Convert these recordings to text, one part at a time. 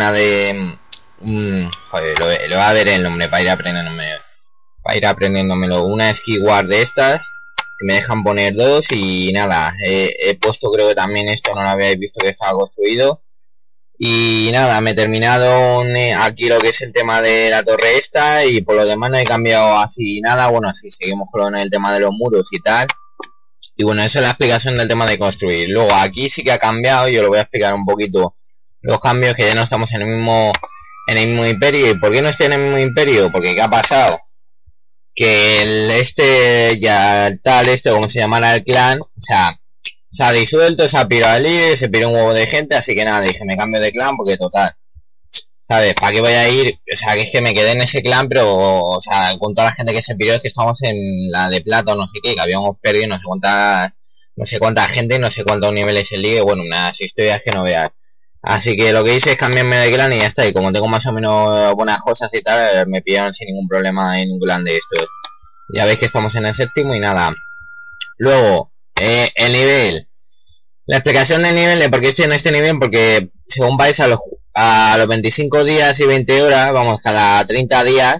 una de... Mm, joder, lo, lo, a ver el nombre para ir aprendiéndome. Para ir aprendiéndomelo. Una Skyward de estas. Que me dejan poner dos y nada. he puesto creo que también esto no lo habíais visto que estaba construido. Y nada, me he terminado eh, aquí lo que es el tema de la torre esta y por lo demás no he cambiado así nada. Bueno, si seguimos con el tema de los muros y tal. Y bueno, esa es la explicación del tema de construir. Luego aquí sí que ha cambiado, yo lo voy a explicar un poquito los cambios que ya no estamos en el mismo en el mismo imperio. ¿Y por qué no estoy en el mismo imperio? Porque ¿qué ha pasado? Que el este, ya tal, este, como se llamara el clan, o sea, se ha disuelto, se ha pirado al líder, se piró un huevo de gente, así que nada, dije, me cambio de clan porque total, ¿sabes? ¿Para qué voy a ir? O sea, que es que me quedé en ese clan, pero, o sea, con toda la gente que se piró es que estamos en la de plata o no sé qué, que habíamos perdido no sé cuánta, no sé cuánta gente, no sé cuántos niveles el ligue, bueno, unas historias que no veas. Así que lo que hice es cambiarme de clan y ya está. Y como tengo más o menos buenas cosas y tal, me pillaron sin ningún problema en un clan de estos. Ya veis que estamos en el séptimo y nada. Luego, eh, el nivel. La explicación del nivel de por qué estoy en este nivel, porque según vais a los, a los 25 días y 20 horas, vamos, cada 30 días,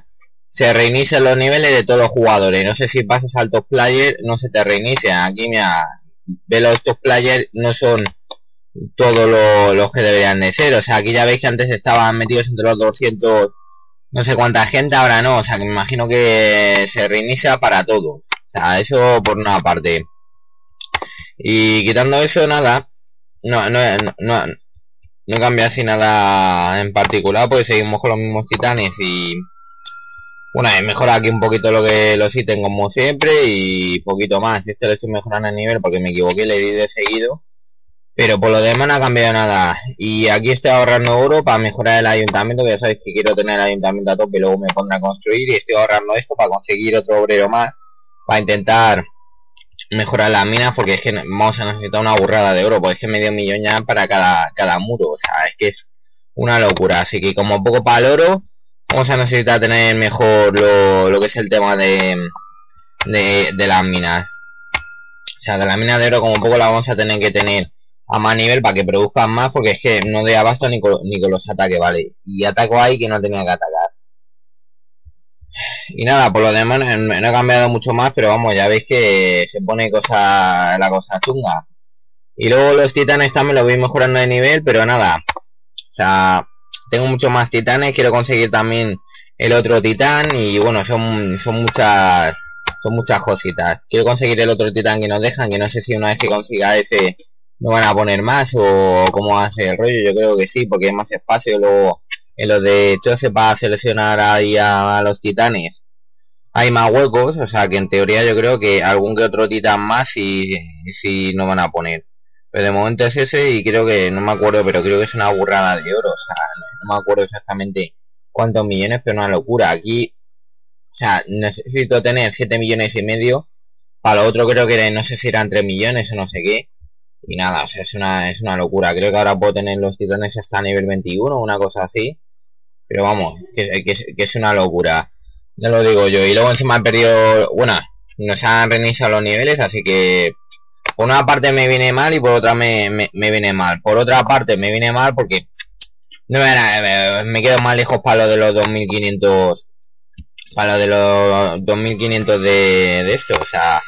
se reinician los niveles de todos los jugadores. No sé si pasas al top player, no se te reinicia. Aquí, mira, ve los top players, no son todos los que deberían de ser. O sea, aquí ya veis que antes estaban metidos entre los 200, no sé cuánta gente, ahora no. O sea, que me imagino que se reinicia para todos. O sea, eso por una parte. Y quitando eso, nada. No, no, no, no cambia así nada en particular, pues seguimos con los mismos titanes y... Bueno, he mejorado aquí un poquito lo que los ítems como siempre y poquito más. Este lo estoy mejorando el nivel porque me equivoqué, le di de seguido. Pero por lo demás no ha cambiado nada. Y aquí estoy ahorrando oro para mejorar el ayuntamiento, que ya sabéis que quiero tener ayuntamiento a tope luego me pondré a construir. Y estoy ahorrando esto para conseguir otro obrero más. Para intentar mejorar las minas, porque es que vamos a necesitar una burrada de oro. Porque es que medio millón ya para cada, cada muro. O sea, es que es una locura. Así que como poco para el oro, vamos a necesitar tener mejor lo, lo que es el tema de, de, de las minas. O sea, de la mina de oro como poco la vamos a tener que tener a más nivel para que produzcan más porque es que no de abasto ni con, ni con los ataques, ¿vale? Y ataco ahí que no tenía que atacar. Y nada, por lo demás no, he cambiado mucho más, pero vamos, ya veis que se pone cosa la cosa chunga. Y luego los titanes también los voy mejorando de nivel, pero nada. O sea, tengo mucho más titanes, quiero conseguir también el otro titán y bueno, son, son muchas son muchas cositas. Quiero conseguir el otro titán que nos dejan, que no sé si una vez que consiga ese no van a poner más o cómo ser el rollo. Yo creo que sí, porque hay más espacio luego en lo de Chose para seleccionar ahí a, los titanes. Hay más huecos, o sea que en teoría yo creo que algún que otro titán más si, si no van a poner. Pero de momento es ese y creo que, no me acuerdo, pero creo que es una burrada de oro. O sea, no, me acuerdo exactamente cuántos millones, pero una locura. Aquí, o sea, necesito tener 7 millones y medio. Para lo otro creo que no sé si eran 3 millones o no sé qué. Y nada, o sea, es una, es una locura. Creo que ahora puedo tener los titanes hasta nivel 21, una cosa así. Pero vamos, que, es una locura. Ya lo digo yo. Y luego encima han perdido... Bueno, nos han reiniciado los niveles, así que... Por una parte me viene mal y por otra me, me, viene mal. Por otra parte me viene mal porque... No me, me quedo más lejos para lo de los 2500... Para lo de los 2500 de, de esto, o sea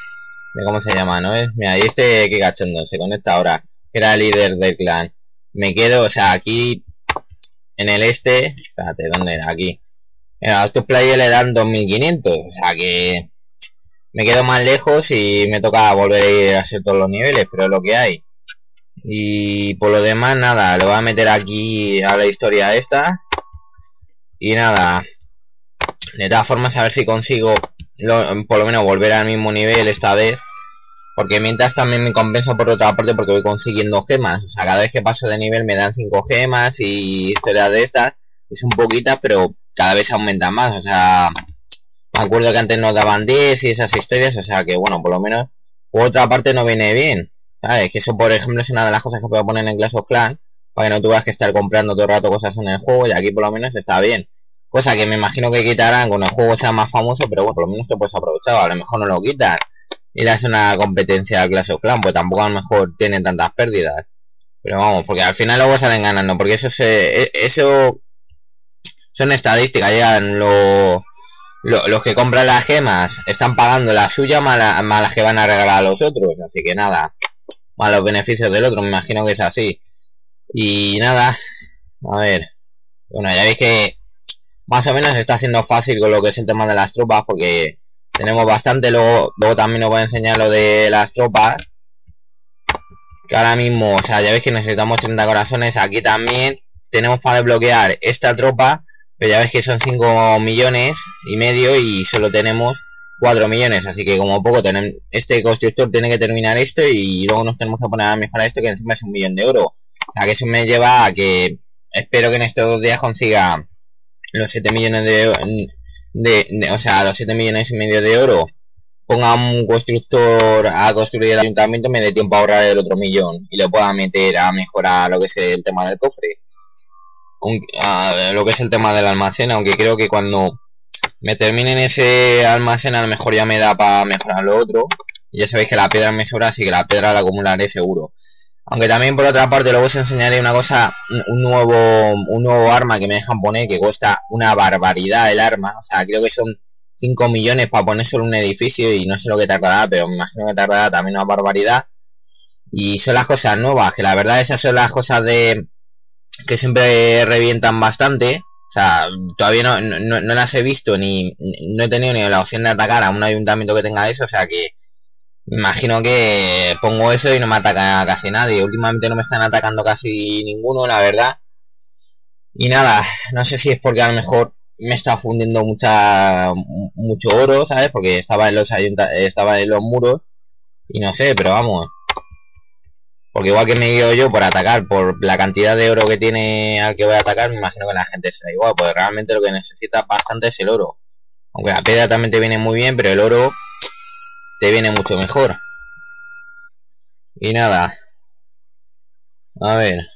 cómo se llama, ¿no? Mira, y este que cachondo se conecta ahora, que era el líder del clan. Me quedo, o sea, aquí en el este, espérate, ¿dónde era? Aquí. a estos players le dan 2500, o sea que me quedo más lejos y me toca volver a hacer todos los niveles, pero es lo que hay. Y por lo demás, nada, lo voy a meter aquí a la historia esta. Y nada, de todas formas, a ver si consigo por lo menos volver al mismo nivel esta vez. Porque mientras también me compensa por otra parte porque voy consiguiendo gemas. O sea, cada vez que paso de nivel me dan 5 gemas y historias de estas. Es un poquita, pero cada vez aumenta más. O sea, me acuerdo que antes nos daban 10 y esas historias. O sea, que bueno, por lo menos por otra parte no viene bien. ¿Sabes? Que eso, por ejemplo, es una de las cosas que puedo poner en Clash of Clans. Para que no tengas que estar comprando todo el rato cosas en el juego. Y aquí por lo menos está bien. Cosa que me imagino que quitarán cuando el juego sea más famoso, pero bueno, por lo menos te puedes aprovechar, a lo mejor no lo quitan. Y le hace una competencia al Clash of Clan, pues tampoco a lo mejor tienen tantas pérdidas. Pero vamos, porque al final luego salen ganando, porque eso se, e, eso son estadísticas, ya lo, los que compran las gemas están pagando la suya más, las que van a regalar a los otros, así que nada, más los beneficios del otro, me imagino que es así. Y nada, a ver, bueno, ya veis que más o menos está siendo fácil con lo que es el tema de las tropas, porque tenemos bastante, luego, luego también os voy a enseñar lo de las tropas que ahora mismo, o sea, ya veis que necesitamos 30 corazones. Aquí también tenemos para desbloquear esta tropa, pero ya veis que son 5 millones y medio y solo tenemos 4 millones. Así que como poco tenemos, este constructor tiene que terminar esto y luego nos tenemos que poner a mejorar esto que encima es un millón de oro. O sea, que eso me lleva a que espero que en estos dos días consiga los 7 millones de, de, o sea, los 7 millones y medio de oro ponga un constructor a construir el ayuntamiento me dé tiempo a ahorrar el otro millón y lo pueda meter a mejorar lo que es el tema del cofre. Lo que es el tema del almacén aunque creo que cuando me terminen ese almacén a lo mejor ya me da para mejorar lo otro. Ya sabéis que la piedra me sobra así que la piedra la acumularé seguro aunque también por otra parte luego os enseñaré una cosa un nuevo un nuevo arma que me dejan poner que cuesta una barbaridad el arma o sea creo que son 5 millones para poner solo un edificio y no sé lo que tardará, pero me imagino que tardará también una barbaridad. Y son las cosas nuevas, que la verdad esas son las cosas de que siempre revientan bastante. O sea, todavía no, no, las he visto ni no he tenido ni la opción de atacar a un ayuntamiento que tenga eso, o sea que imagino que pongo eso y no me ataca casi nadie. Últimamente no me están atacando casi ninguno, la verdad. Y nada, no sé si es porque a lo mejor me está fundiendo mucha mucho oro, ¿sabes? Porque estaba en los estaba en los muros y no sé, pero vamos. Porque igual que me ido yo por atacar por la cantidad de oro que tiene al que voy a atacar, me imagino que la gente será igual, porque realmente lo que necesita bastante es el oro. Aunque la piedra también te viene muy bien, pero el oro te viene mucho mejor. Y nada. A ver.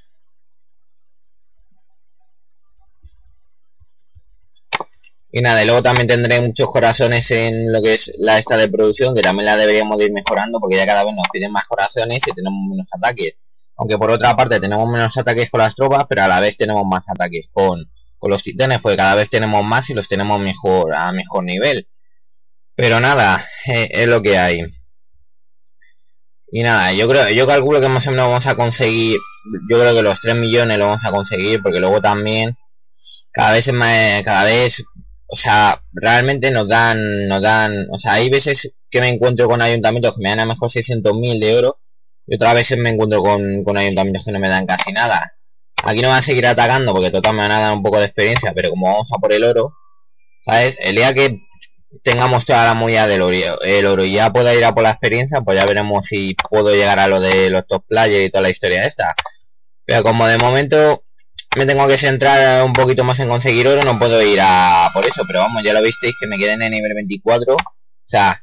Y nada, y luego también tendré muchos corazones en lo que es la esta de producción, que también la deberíamos ir mejorando, porque ya cada vez nos piden más corazones y tenemos menos ataques. Aunque por otra parte tenemos menos ataques con las tropas, pero a la vez tenemos más ataques con, con los titanes, porque cada vez tenemos más y los tenemos mejor a mejor nivel. Pero nada, eh, es lo que hay. Y nada, yo creo, yo calculo que más o menos vamos a conseguir, yo creo que los 3 millones lo vamos a conseguir, porque luego también cada vez es más, cada vez o sea, realmente nos dan, nos dan, o sea, hay veces que me encuentro con ayuntamientos que me dan a lo mejor 600.000 de oro y otras veces me encuentro con, con ayuntamientos que no me dan casi nada. Aquí no van a seguir atacando porque total me van a dar un poco de experiencia, pero como vamos a por el oro, ¿sabes? El día que tengamos toda la movida del oro, el oro y ya pueda ir a por la experiencia, pues ya veremos si puedo llegar a lo de los top players y toda la historia esta. Pero como de momento me tengo que centrar un poquito más en conseguir oro, no puedo ir a por eso, pero vamos, ya lo visteis que me quedé en el nivel 24, o sea,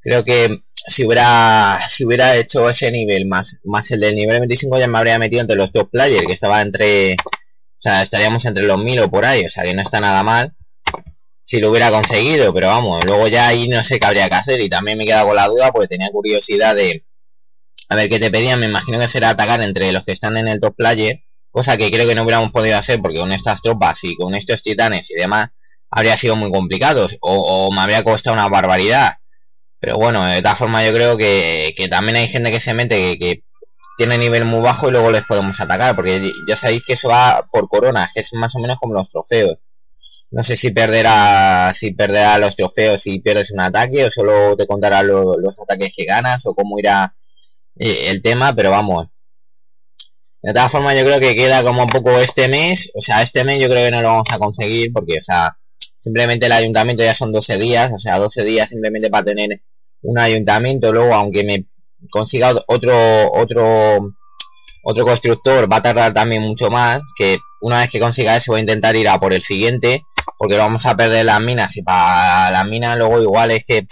creo que si hubiera si hubiera hecho ese nivel más más el del nivel 25 ya me habría metido entre los top players, que estaba entre o sea, estaríamos entre los mil o por ahí, o sea, que no está nada mal si lo hubiera conseguido, pero vamos, luego ya ahí no sé qué habría que hacer y también me queda con la duda porque tenía curiosidad de a ver qué te pedían, me imagino que será atacar entre los que están en el top player cosa que creo que no hubiéramos podido hacer porque con estas tropas y con estos titanes y demás habría sido muy complicado o, me habría costado una barbaridad. Pero bueno, de todas formas yo creo que, también hay gente que se mete que, tiene nivel muy bajo y luego les podemos atacar, porque ya sabéis que eso va por coronas, que es más o menos como los trofeos. No sé si perderá, si perderá los trofeos si pierdes un ataque o solo te contará los ataques que ganas o cómo irá eh, el tema, pero vamos, de todas formas, yo creo que queda como un poco este mes. O sea, este mes yo creo que no lo vamos a conseguir porque, o sea, simplemente el ayuntamiento ya son 12 días. O sea, 12 días simplemente para tener un ayuntamiento. Luego, aunque me consiga otro, otro, otro constructor, va a tardar también mucho más. Que una vez que consiga eso, voy a intentar ir a por el siguiente. Porque vamos a perder las minas. Y para las minas, luego igual es que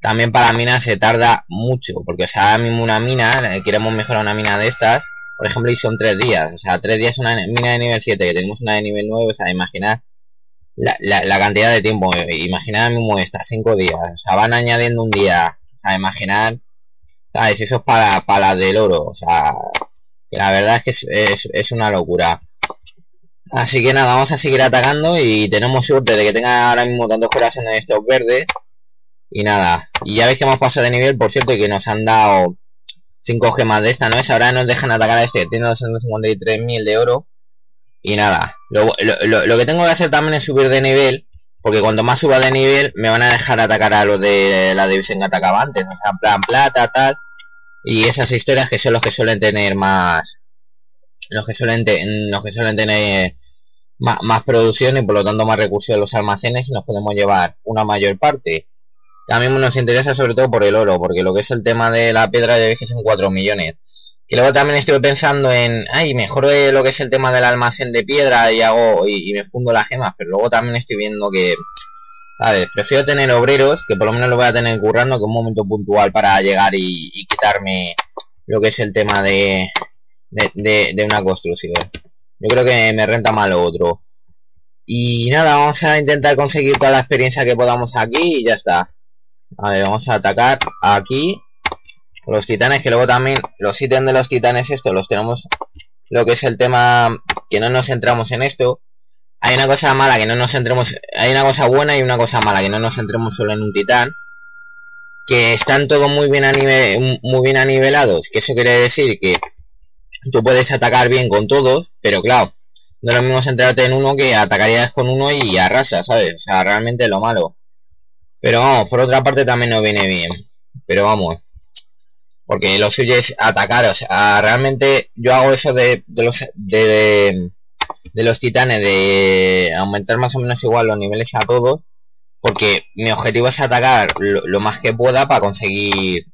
también para minas se tarda mucho. Porque, o sea, ahora mismo una mina, queremos mejorar una mina de estas por ejemplo, y son tres días, o sea, tres días una mina de nivel 7, que tenemos una de nivel 9, o sea, imaginar la, la, cantidad de tiempo, imaginar mismo esta, cinco días, o sea, van añadiendo un día, o sea, imaginar, ¿sabes? Eso es para, para del oro, o sea, la verdad es que es, es, una locura. Así que nada, vamos a seguir atacando y tenemos suerte de que tenga ahora mismo tantos corazones estos verdes. Y nada, y ya veis que hemos pasado de nivel, por cierto, y que nos han dado 5 gemas de esta, ¿no es? Ahora nos dejan atacar a este, tiene 253.000 de oro. Y nada, lo, que tengo que hacer también es subir de nivel, porque cuanto más suba de nivel, me van a dejar atacar a los de la división que atacaba antes, o sea, plan plata, tal. Y esas historias que son los que suelen tener más... Los que suelen, los que suelen tener más, más, producción y por lo tanto más recursos de los almacenes y nos podemos llevar una mayor parte. También nos interesa sobre todo por el oro, porque lo que es el tema de la piedra ya veis que son 4 millones. Y luego también estuve pensando en, ay, mejor lo que es el tema del almacén de piedra y hago y, me fundo las gemas, pero luego también estoy viendo que, ¿sabes? Prefiero tener obreros, que por lo menos lo voy a tener currando, que un momento puntual para llegar y, quitarme lo que es el tema de, de, de, una construcción. Yo creo que me renta mal lo otro. Y nada, vamos a intentar conseguir toda la experiencia que podamos aquí y ya está. A ver, vamos a atacar aquí. Los titanes, que luego también los ítems de los titanes estos los tenemos lo que es el tema que no nos centramos en esto. Hay una cosa mala que no nos centremos, hay una cosa buena y una cosa mala que no nos centremos solo en un titán. Que están todos muy bien, a nivel, muy bien anivelados, que eso quiere decir que tú puedes atacar bien con todos, pero claro, no es lo mismo centrarte en uno que atacarías con uno y arrasas, ¿sabes? O sea, realmente lo malo. Pero vamos, por otra parte también nos viene bien. Pero vamos. Porque lo suyo es atacar. Realmente yo hago eso de, los de, de, los titanes. De aumentar más o menos igual los niveles a todos. Porque mi objetivo es atacar lo, más que pueda para conseguir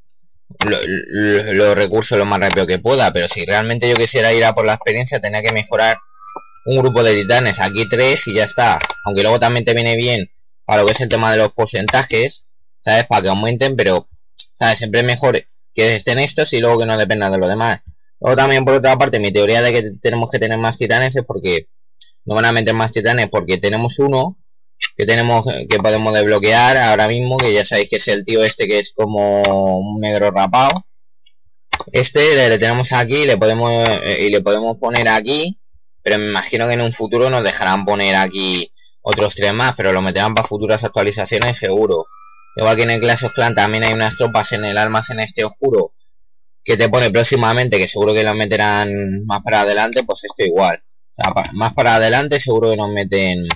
los recursos lo más rápido que pueda. Pero si realmente yo quisiera ir a por la experiencia, tenía que mejorar un grupo de titanes. Aquí tres y ya está. Aunque luego también te viene bien para lo que es el tema de los porcentajes, ¿sabes? Para que aumenten, pero, ¿sabes? Siempre es mejor que estén estos y luego que no dependan de lo demás. Luego también, por otra parte, mi teoría de que tenemos que tener más titanes es porque no van a meter más titanes porque tenemos uno que tenemos que podemos desbloquear ahora mismo que ya sabéis que es el tío este que es como un negro rapado este le, tenemos aquí le podemos eh, y le podemos poner aquí pero me imagino que en un futuro nos dejarán poner aquí otros tres más, pero lo meterán para futuras actualizaciones seguro. Igual que en el Clash of también hay unas tropas en el almacén este oscuro que te pone próximamente, que seguro que lo meterán más para adelante, pues esto igual. Más para adelante seguro que nos meten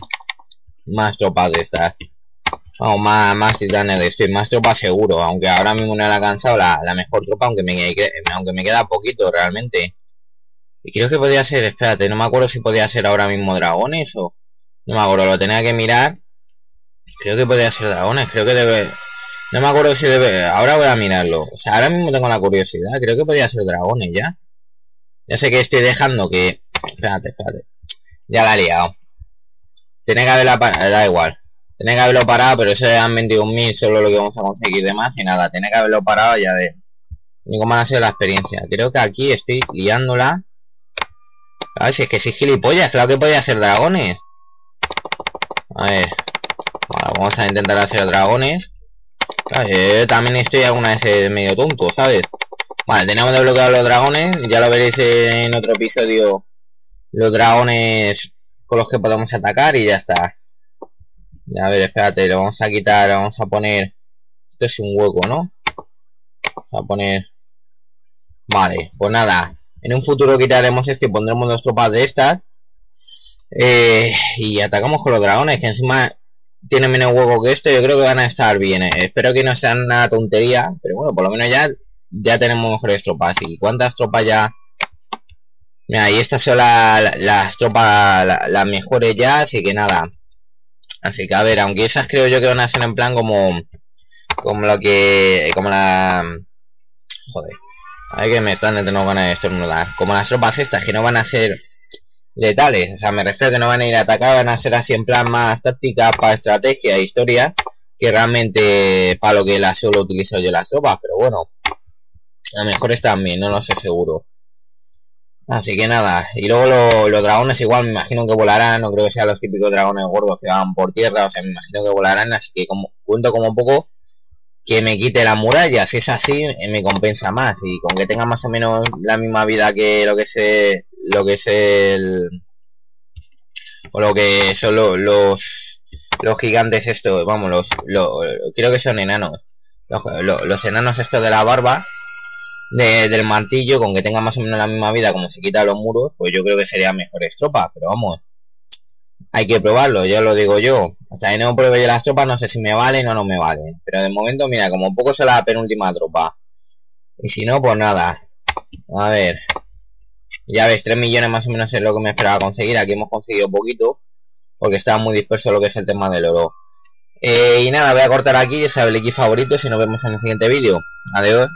más tropas de estas. Vamos, más, más titanes de esto y más tropas seguro, aunque ahora mismo no la ha cansado la, la mejor tropa, aunque me, aunque me queda poquito realmente. Y creo que podía ser, espérate, no me acuerdo si podía ser ahora mismo dragones o... No me acuerdo, lo tenía que mirar. Creo que podría ser dragones, creo que debe... No me acuerdo si debe... Ahora voy a mirarlo. O sea, ahora mismo tengo la curiosidad. Creo que podría ser dragones ya. Ya sé que estoy dejando que... Espérate, espérate. Ya la he liado. Tiene que haberla parado, da igual. Tiene que haberlo parado, pero eso han 21.000 solo lo que vamos a conseguir de más y nada. Tiene que haberlo parado ya de... Único más ha sido la experiencia. Creo que aquí estoy liándola. A ver si es que si gilipollas, claro que podía ser dragones. A ver. vamos a intentar hacer dragones. también estoy alguna vez medio tonto, ¿sabes? Vale, tenemos desbloqueado los dragones. Ya lo veréis en otro episodio. Los dragones con los que podemos atacar y ya está. A ver, espérate, lo vamos a quitar, vamos a poner... Esto es un hueco, ¿no? Vamos a poner... Vale, pues nada. En un futuro quitaremos este y pondremos dos tropas de estas. Eh, y atacamos con los dragones, que encima tienen menos huevo que esto. Yo creo que van a estar bien. Eh. Espero que no sean una tontería. Pero bueno, por lo menos ya, ya tenemos mejores tropas. ¿Y cuántas tropas ya? Mira, y estas son las tropas las mejores ya. Así que nada. Así que a ver, aunque esas creo yo que van a ser en plan como... Como lo que... Como la... Joder. Hay que me están entrando ganas de estornudar. Como las tropas estas que no van a ser letales. O sea, me refiero a que no van a ir a atacar, van a ser así en plan más táctica para estrategia e historia, que realmente para lo que la solo utilizo yo las tropas, pero bueno, a lo mejor están bien, no lo sé seguro. Así que nada, y luego los dragones igual me imagino que volarán, no creo que sean los típicos dragones gordos que van por tierra, o sea, me imagino que volarán, así que como cuento como poco que me quite la muralla. Si es así, eh, me compensa más. Y con que tenga más o menos la misma vida que lo que es lo que es el o lo que son los los gigantes estos, vamos, los, creo que son enanos. Los, los, enanos estos de la barba del martillo, con que tenga más o menos la misma vida como se quita los muros, pues yo creo que sería mejores tropas, pero vamos, hay que probarlo, ya lo digo yo. Hasta que no pruebe las tropas, no sé si me valen o no me valen. Pero de momento, mira, como poco será la penúltima tropa. Y si no, pues nada. A ver. Ya ves, 3 millones más o menos es lo que me esperaba conseguir. Aquí hemos conseguido poquito. Porque estaba muy disperso lo que es el tema del oro. Eh, y nada, voy a cortar aquí. Ya sabe el equipo favorito. Si nos vemos en el siguiente vídeo. Adiós.